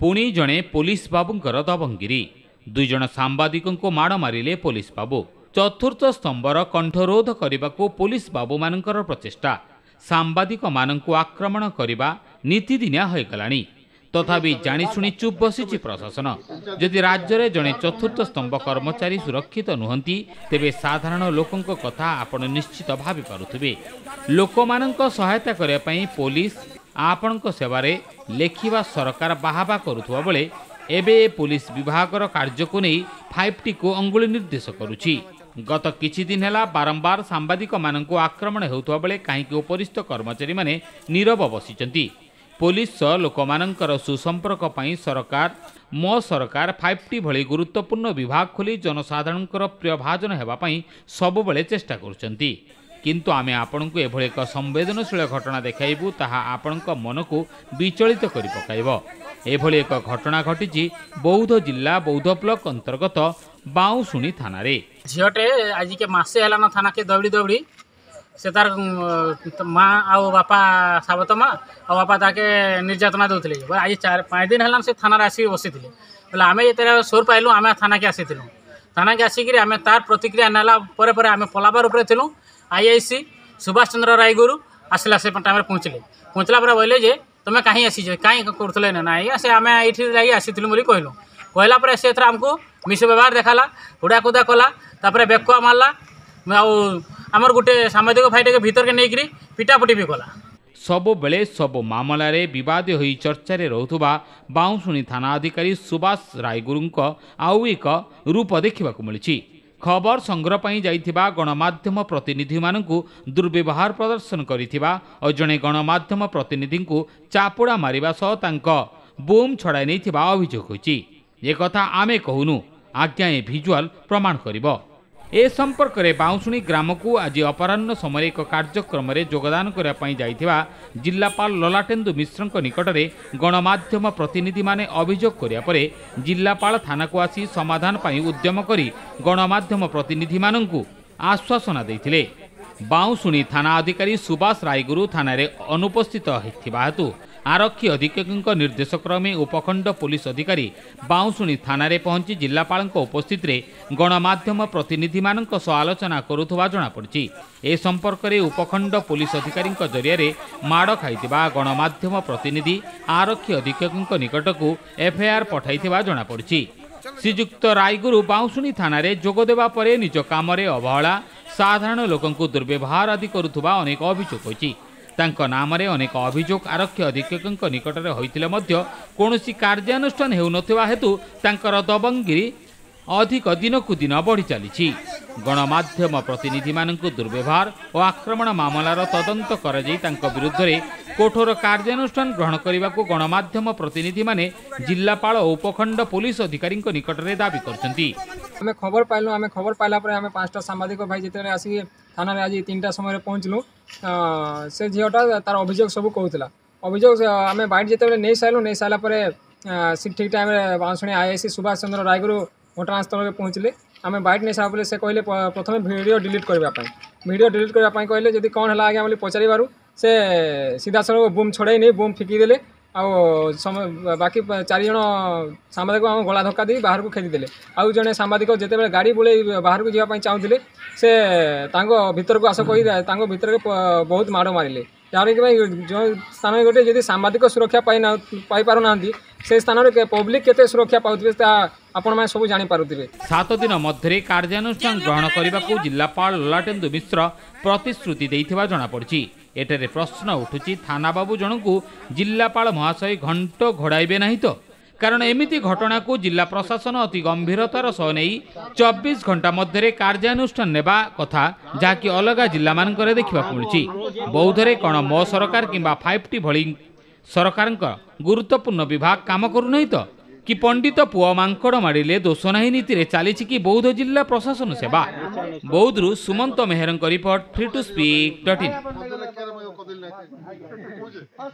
पुे police बाबु दबङगिरी दुईजना साम्बादिक माड मे पुलिस बाबू चतुर्थ कंठरोध स्तम्भ पुलिस बाबू बाबु म प्रचेष्टा साम्बादिक आक्रमण गरेको नीतिदिनगलापि जानेशु चुप बसि प्रशासन जति राज्यले जन चतुर्थ स्तम्भ कर्मचारी सुरक्षित नुहन् ते साधारण लोक आप्चित भा पारु लोक म सहायता पुलिस आपणको सेवार लेखिवा सरकार बाहबा बेला एस विभाग र काही फाइभ टी अङ्गुलिर्देश गत बारंबार बारम्बार साम्बादिक आक्रमण हुँक उप कर्मचारी निरव बसिन्छ पोलिस लोक सुसम्पर्ककार म भन्दै गुरुत्वपूर्ण विभाग खोली जनसाधारणको प्रिय भाजन सबै चेष्टा କିନ୍ତୁ ଆମେ ଆପଣଙ୍କୁ ଏଭଳି ଏକ ସମ୍ବେଦନଶୀଳ ଘଟଣା ଦେଖାଇବୁ ତାହା ଆପଣଙ୍କ ମନକୁ ବିଚଳିତ କରି ପକାଇବ ଏଭଳି ଏକ ଘଟଣା ଘଟିଛି ବୌଦ୍ଧ ଜିଲ୍ଲା ବୌଦ୍ଧ ବ୍ଲକ ଅନ୍ତର୍ଗତ ବାଉଁଶୁଣୀ ଥାନାରେ ଝିଅଟେ ଆଜି ମାସେ ହେଲାନ ଥାନାକେ ଦୌଡ଼ି ଦୌଡ଼ି ସେ ତାର ମା ଆଉ ବାପା ସାବତ ମା ଆଉ ବାପା ତାକେ ନିର୍ଯାତନା ଦେଉଥିଲେ ବୋଲେ ଆଜି ଚାରି ପାଞ୍ଚ ଦିନ ହେଲା ସେ ଥାନାରେ ଆସିକି ବସିଥିଲେ ବୋଲେ ଆମେ ଯେତେବେଳେ ସୋର ପାଇଲୁ ଆମେ ଥାନାକେ ଆସିଥିଲୁ ଥାନାକେ ଆସିକିରି ଆମେ ତାର ପ୍ରତିକ୍ରିୟା ନେଲା ପରେ ପରେ ଆମେ ପଲାବାର ଉପରେ ଥିଲୁ আইআইসি সুভাষ চন্দ্র রায়গুরু আসলা সে টাইমে পৌঁছলে পৌঁছলা পরে বললে যে তুমি কাহি আসিছ কাহি করলে না না আজ্ঞা সে আমি এইটি যাই আসিলু বলে কহিলু কহিলা পরে সে আমি মিশ ব্যবহার দেখালা কুদা কলা তাপরে বেকুয়া মারলা আমার গোটে সাংবাদিক ভাইটাকে ভিতরকে নিয়ে পিটাপুটি বি কলা সববেলে সব ମାମଲାରେ বিবাদ হয়ে চর্চার রুবা বাউশুণী থানা ଅଧିକାରୀ সুভাষ রায়গুরু আউ এক রূপ ଦେଖିବାକୁ ମିଳିଛି ଖବର ସଂଗ୍ରହ ପାଇଁ ଯାଇଥିବା ଗଣମାଧ୍ୟମ ପ୍ରତିନିଧିମାନଙ୍କୁ ଦୁର୍ବ୍ୟବହାର ପ୍ରଦର୍ଶନ କରିଥିବା ଓ ଜଣେ ଗଣମାଧ୍ୟମ ପ୍ରତିନିଧିଙ୍କୁ ଚାପୁଡ଼ା ମାରିବା ସହ ତାଙ୍କ ବୁମ୍ ଛଡ଼ାଇ ନେଇଥିବା ଅଭିଯୋଗ ହୋଇଛି ଏକଥା ଆମେ କହୁନୁ ଆଜ୍ଞା ଏ ଭିଜୁଆଲ୍ ପ୍ରମାଣ କରିବ ଏ ସମ୍ପର୍କରେ ବାଉଁଶୁଣୀ ଗ୍ରାମକୁ ଆଜି ଅପରାହ୍ନ ସମୟରେ ଏକ କାର୍ଯ୍ୟକ୍ରମରେ ଯୋଗଦାନ କରିବା ପାଇଁ ଯାଇଥିବା ଜିଲ୍ଲାପାଳ ଲଲାଟେନ୍ଦୁ ମିଶ୍ରଙ୍କ ନିକଟରେ ଗଣମାଧ୍ୟମ ପ୍ରତିନିଧିମାନେ ଅଭିଯୋଗ କରିବା ପରେ ଜିଲ୍ଲାପାଳ ଥାନାକୁ ଆସି ସମାଧାନ ପାଇଁ ଉଦ୍ୟମ କରି ଗଣମାଧ୍ୟମ ପ୍ରତିନିଧିମାନଙ୍କୁ ଆଶ୍ୱାସନା ଦେଇଥିଲେ ବାଉଁଶୁଣୀ ଥାନା ଅଧିକାରୀ ସୁବାସ ରାଇଗୁରୁ ଥାନାରେ ଅନୁପସ୍ଥିତ ହୋଇଥିବା ହେତୁ ଆରକ୍ଷୀ ଅଧୀକ୍ଷକଙ୍କ ନିର୍ଦ୍ଦେଶକ୍ରମେ ଉପଖଣ୍ଡ ପୁଲିସ ଅଧିକାରୀ ବାଉଁଶୁଣୀ ଥାନାରେ ପହଞ୍ଚି ଜିଲ୍ଲାପାଳଙ୍କ ଉପସ୍ଥିତିରେ ଗଣମାଧ୍ୟମ ପ୍ରତିନିଧିମାନଙ୍କ ସହ ଆଲୋଚନା କରୁଥିବା ଜଣାପଡ଼ିଛି ଏ ସମ୍ପର୍କରେ ଉପଖଣ୍ଡ ପୁଲିସ ଅଧିକାରୀଙ୍କ ଜରିଆରେ ମାଡ଼ ଖାଇଥିବା ଗଣମାଧ୍ୟମ ପ୍ରତିନିଧି ଆରକ୍ଷୀ ଅଧୀକ୍ଷକଙ୍କ ନିକଟକୁ ଏଫ୍ଆଇଆର୍ ପଠାଇଥିବା ଜଣାପଡ଼ିଛି ଶ୍ରୀଯୁକ୍ତ ରାଇଗୁରୁ ବାଉଁଶୁଣୀ ଥାନାରେ ଯୋଗ ଦେବା ପରେ ନିଜ କାମରେ ଅବହେଳା ସାଧାରଣ ଲୋକଙ୍କୁ ଦୁର୍ବ୍ୟବହାର ଆଦି କରୁଥିବା ଅନେକ ଅଭିଯୋଗ ହୋଇଛି ତାଙ୍କ ନାମରେ ଅନେକ ଅଭିଯୋଗ ଆରକ୍ଷୀ ଅଧୀକ୍ଷକଙ୍କ ନିକଟରେ ହୋଇଥିଲେ ମଧ୍ୟ କୌଣସି କାର୍ଯ୍ୟାନୁଷ୍ଠାନ ହେଉନଥିବା ହେତୁ ତାଙ୍କର ଦବଙ୍ଗିରି ଅଧିକ ଦିନକୁ ଦିନ ବଢ଼ି ଚାଲିଛି ଗଣମାଧ୍ୟମ ପ୍ରତିନିଧିମାନଙ୍କୁ ଦୁର୍ବ୍ୟବହାର ଓ ଆକ୍ରମଣ ମାମଲାର ତଦନ୍ତ କରାଯାଇ ତାଙ୍କ ବିରୁଦ୍ଧରେ কঠোর কার্যানুষ্ঠান গ্রহণ করা গণমাধ্যম প্রতিনিধি মানে জেলাপাল ও উপখণ্ড পুলিশ অধিকারী নিকটরে দাবি করছেন আমি খবর পাইল আমি খবর পাইলা পরে আমি পাঁচটা সাংবাদিক ভাই যেত আসি থানার আজ তিনটা সময় পৌঁছলু সে ঝিওটা তার অভিযোগ সব কৌলা অভিযোগ আমি বাইট যেত নেই সাইলু নেই সারা পরে সে ঠিক টাইমে বাঁশুণী আইআইসি সুভাষ চন্দ্র রায়গুরু ঘটনাস্থলকে পৌঁছলে আমি বাইট নেই সারা পরে সে কহিলে প্রথমে ভিডিও ডিলিট করা ভিডিও ডিলিট করা কহিলে যদি কম হল আগে বলে পচারিবার ସେ ସିଧାସଳଖ ବୁମ୍ ନେଇ ବୁମ୍ ଫିକି ଦେଲେ ଆଉ ବାକି ଚାରିଜଣ ସାମ୍ବାଦିକ ଆମ ଗଳା ଧକ୍କା ଦେଇ ବାହାରକୁ ଖେଦିଦେଲେ ଆଉ ଜଣେ ସାମ୍ବାଦିକ ଯେତେବେଳେ ଗାଡ଼ି ବୁଲେଇ ବାହାରକୁ ଯିବା ପାଇଁ ଚାହୁଁଥିଲେ ସେ ତାଙ୍କ ଭିତରକୁ ଆସ କହି ତାଙ୍କ ଭିତରେ ବହୁତ ମାଡ଼ ମାରିଲେ ଯାହାକି ପାଇଁ ଯେଉଁ ସ୍ଥାନରେ ଗୋଟେ ଯଦି ସାମ୍ବାଦିକ ସୁରକ୍ଷା ପାଇ ପାଇପାରୁନାହାନ୍ତି ସେ ସ୍ଥାନରେ ପବ୍ଲିକ କେତେ ସୁରକ୍ଷା ପାଉଥିବେ ତାହା ଆପଣମାନେ ସବୁ ଜାଣିପାରୁଥିବେ ସାତ ଦିନ ମଧ୍ୟରେ କାର୍ଯ୍ୟାନୁଷ୍ଠାନ ଗ୍ରହଣ କରିବାକୁ ଜିଲ୍ଲାପାଳ ଲଲାଟେନ୍ଦୁ ମିଶ୍ର ପ୍ରତିଶ୍ରୁତି ଦେଇଥିବା ଜଣାପଡ଼ିଛି ଏଠାରେ ପ୍ରଶ୍ନ ଉଠୁଛି ଥାନାବାବୁ ଜଣଙ୍କୁ ଜିଲ୍ଲାପାଳ ମହାଶୟ ଘଣ୍ଟ ଘୋଡ଼ାଇବେ ନାହିଁ ତ କାରଣ ଏମିତି ଘଟଣାକୁ ଜିଲ୍ଲା ପ୍ରଶାସନ ଅତି ଗମ୍ଭୀରତାର ସହ ନେଇ ଚବିଶ ଘଣ୍ଟା ମଧ୍ୟରେ କାର୍ଯ୍ୟାନୁଷ୍ଠାନ ନେବା କଥା ଯାହାକି ଅଲଗା ଜିଲ୍ଲାମାନଙ୍କରେ ଦେଖିବାକୁ ମିଳୁଛି ବୌଦ୍ଧରେ କ'ଣ ମୋ ସରକାର କିମ୍ବା ଫାଇଭ୍ ଟି ଭଳି ସରକାରଙ୍କ ଗୁରୁତ୍ୱପୂର୍ଣ୍ଣ ବିଭାଗ କାମ କରୁନାହିଁ ତ କି ପଣ୍ଡିତ ପୁଅ ମାଙ୍କଡ଼ ମାଡ଼ିଲେ ଦୋଷ ନାହିଁ ନୀତିରେ ଚାଲିଛି କି ବୌଦ୍ଧ ଜିଲ୍ଲା ପ୍ରଶାସନ ସେବା ବୌଦ୍ଧରୁ ସୁମନ୍ତ ମେହେରଙ୍କ report free to speak dot in あ